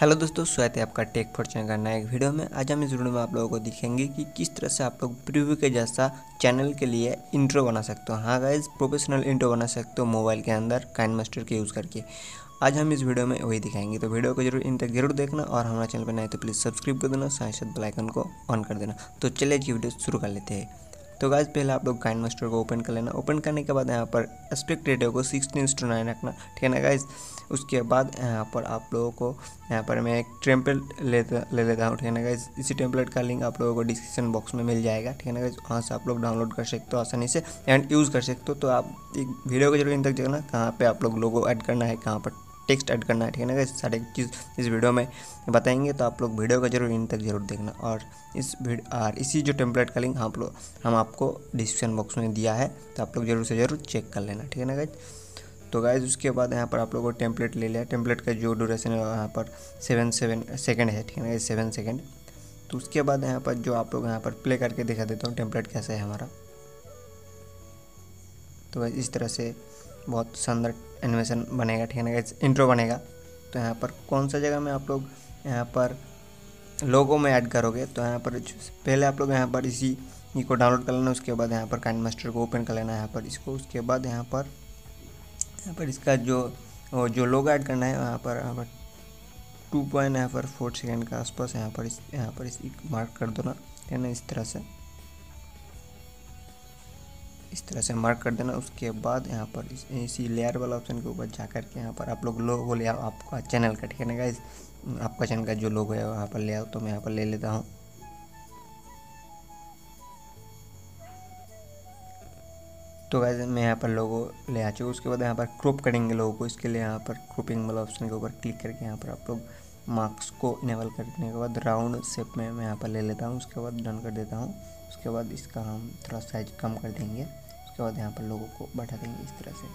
Hello दोस्तों, स्वागत है आपका टेक फॉर चैनल का नया एक वीडियो में। आज हम इस वीडियो में आप लोगों को दिखेंगे कि किस तरह से आप लोग प्रीव्यू के जैसा चैनल के लिए इंट्रो बना सकते हो। हाँ गाइज़ प्रोफेशनल इंट्रो बना सकते हो मोबाइल के अंदर काइन मास्टर के यूज़ करके। आज हम इस वीडियो में वही दिखाएँगे। तो वीडियो को ज़रूर इन तक ज़रूर देखना और हमारे चैनल पर नए तो प्लीज़ सब्सक्राइब कर देना, साथ साथ बेलाइकन को ऑन कर देना। तो चलिए जी वीडियो शुरू कर लेते हैं। तो गाइज़ पहले आप लोग काइन मास्टर को ओपन कर लेना। ओपन करने के बाद यहाँ पर एस्पेक्ट रेडियो को सिक्सटीन टू नाइन रखना, ठीक है ना गाइज़ उसके बाद यहाँ पर आप लोगों को, यहाँ पर मैं एक टेम्पलेट लेता ले लेता हूँ, ठीक है ना गाइज़ इसी टेम्पलेट का लिंक आप लोगों को डिस्क्रिप्शन बॉक्स में मिल जाएगा, ठीक है ना गाइज़ वहाँ से आप लोग डाउनलोड कर सकते हो आसानी से एंड यूज़ कर सकते हो। तो आप एक वीडियो को ज़रूर इन तक देखना, कहाँ पर आप लोग लोगो ऐड करना है, कहाँ पर टेक्स्ट ऐड करना है, ठीक है ना सारे चीज़ इस वीडियो में बताएँगे तो आप लोग वीडियो का ज़रूर इन तक ज़रूर देखना। और इस और इसी जो टेम्पलेट का लिंक हम लोग, हम आपको डिस्क्रिप्शन बॉक्स में दिया है तो आप लोग ज़रूर से ज़रूर चेक कर लेना, ठीक है ना गाइज़ तो गाइज़ उसके बाद यहाँ पर आप लोगों को टेम्पलेट ले लिया टेम्पलेट का जो ड्यूरेशन है, यहाँ पर सेवन सेवन सेकेंड है, ठीक है ना सेवन सेकेंड तो उसके बाद यहाँ पर जो आप लोग यहाँ पर प्ले करके दिखा देता हूँ टेम्पलेट कैसा है हमारा। तो इस तरह से बहुत शानदार एनिमेशन बनेगा ठीक है ना इंट्रो बनेगा तो यहाँ पर कौन सा जगह में आप लोग यहाँ पर लोगो में ऐड करोगे तो यहाँ पर पहले आप लोग यहाँ पर इसी को डाउनलोड कर लेना उसके बाद यहाँ पर काइन मास्टर को ओपन कर लेना यहाँ पर इसको उसके बाद यहाँ पर यहाँ पर इसका जो जो लोग ऐड करना है यहाँ पर यहाँ पर टू पॉइंट यहाँ पर फोर सेकेंड के आसपास यहाँ पर इस यहाँ पर इस मार्क कर दो ना है ना इस तरह से इस तरह से मार्क कर देना। उसके बाद यहाँ पर इस लेयर वाला ऑप्शन के ऊपर जा कर के यहाँ पर आप लोग लोगो ले आपका चैनल का, ठीक है ना गाइज़ आपका चैनल का जो लोगो है, वहाँ पर ले आओ तो मैं यहाँ पर ले लेता हूँ। तो गाइज़ मैं यहाँ पर लोगो ले आ चुका उसके बाद यहाँ पर क्रॉप करेंगे लोगों को। इसके लिए यहाँ पर क्रॉपिंग वाला ऑप्शन के ऊपर क्लिक करके यहाँ पर आप लोग मार्क्स को इनेबल करने के बाद राउंड शेप में मैं यहाँ पर ले लेता हूँ। उसके बाद डन कर देता हूँ। उसके बाद इसका हम थोड़ा साइज़ कम कर देंगे। उसके बाद यहाँ पर लोगों को बैठा देंगे इस तरह से।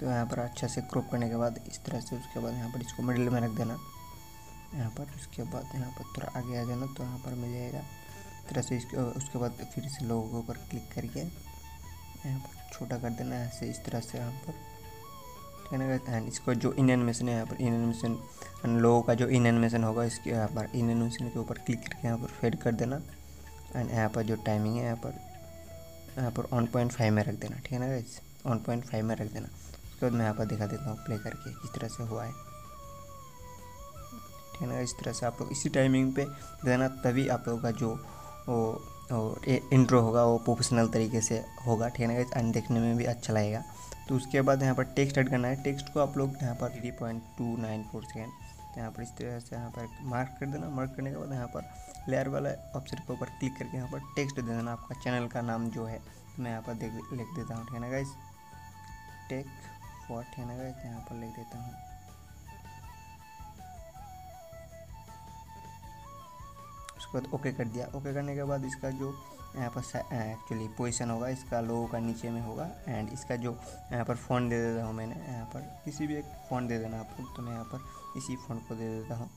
तो यहाँ पर अच्छा से क्रॉप करने के बाद इस तरह से उसके बाद यहाँ पर इसको मिडिल में रख देना। यहाँ पर उसके बाद यहाँ पर थोड़ा आगे आ जाना तो यहाँ पर मिल जाएगा। इस तरह से इसके, उसके बाद फिर से लोगों के ऊपर क्लिक करके यहाँ पर छोटा कर देना ऐसे इस तरह से यहाँ पर। ठीक है ना एंड इसको जो इन एनिमेशन है, यहाँ पर इन एनिमेशन लोगों का जो इन एनिमेशन होगा, इसके यहाँ पर इन एनिमेशन के ऊपर क्लिक करके यहाँ पर फेड कर देना एंड यहाँ पर जो टाइमिंग है, यहाँ पर यहाँ पर वन पॉइंट फाइव में रख देना, ठीक है ना गाइस वन पॉइंट फाइव में रख देना। उसके बाद मैं यहाँ पर दिखा देता हूँ प्ले करके किस तरह से हुआ है। ठीक है ना इस तरह से आप लोग इसी टाइमिंग पे देना तभी आप लोगों का जो वो इंट्रो होगा, वो प्रोफेशनल तरीके से होगा, ठीक है ना एंड देखने में भी अच्छा लगेगा। तो उसके बाद यहाँ पर टेक्स्ट ऐड करना है। टेक्स्ट को आप लोग यहाँ पर three point two nine four second यहाँ पर इस तरह से यहाँ पर मार्क कर देना। मार्क करने के बाद यहाँ पर लेयर वाला ऑप्शन के ऊपर क्लिक करके यहाँ पर टेक्स्ट दे देना आपका चैनल का नाम जो है। तो मैं यहाँ पर देख, लिख देता हूँ, ठीक है ना गाइज़ टेक फॉर ठीक है ना गाइज़ यहाँ पर लिख देता हूँ। उसके बाद ओके कर दिया। ओके करने के बाद इसका जो, यहाँ पर एक्चुअली पोजीशन होगा, इसका लोगों का नीचे में होगा एंड इसका जो, यहाँ पर फ़ोन दे देता हूँ मैंने, यहाँ पर किसी भी एक फ़ोन दे देना आप लोग तो मैं यहाँ पर इसी फ़ोन को दे देता हूँ।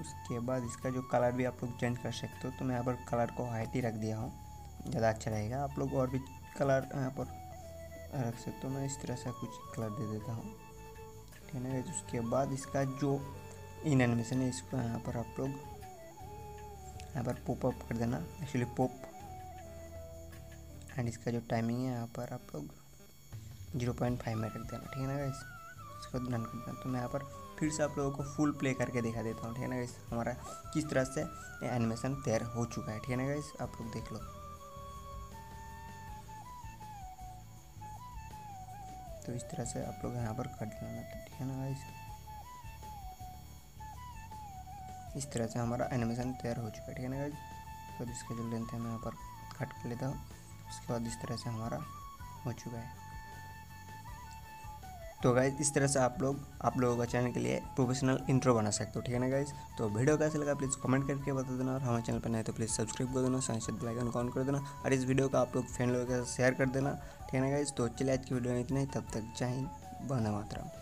उसके बाद इसका जो कलर भी आप लोग चेंज कर सकते हो तो मैं यहाँ पर कलर को हाइट ही रख दिया हूँ, ज़्यादा अच्छा रहेगा। आप लोग और भी कलर यहाँ पर रख सकते हो, मैं इस तरह से कुछ कलर दे देता हूँ। ठीक है उसके बाद इसका जो इन एनिमेशन है, इसको यहाँ पर आप लोग यहाँ पर पोप अप कर देना एक्चुअली पोप एंड इसका जो टाइमिंग है, यहाँ पर आप लोग ज़ीरो पॉइंट फाइव में रख देना, ठीक है ना गाइस इसको डन कर देना। तो मैं यहाँ पर फिर से आप लोगों को फुल प्ले करके दिखा देता हूँ, ठीक है ना गाइस हमारा किस तरह से एनिमेशन तैयार हो चुका है, ठीक है ना गाइस आप लोग देख लो। तो इस तरह से आप लोग यहाँ पर कर देना, ठीक है ना गाइस इस तरह से हमारा एनिमेशन तैयार हो चुका है, ठीक है ना तो इसका जो लेंथ है, मैं यहाँ पर कट कर लेता हूँ। उसके बाद इस तरह से हमारा हो चुका है। तो गाइज़ इस तरह से आप लोग, आप लोगों का चैनल के लिए प्रोफेशनल इंट्रो बना सकते हो, ठीक है ना गाइज़ तो वीडियो कैसे लगा प्लीज़ कमेंट करके बता देना। और हमारे चैनल पर नहीं तो प्लीज़ सब्सक्राइब कर देना, साथ बेलाइकन ऑन कर देना। और इस वीडियो को आप लोग फ्रेंड लोगों के साथ शेयर कर देना, ठीक है ना गाइज़ तो चलिए आज की वीडियो में इतना ही। तब तक जय हिंद बंदे मातरम।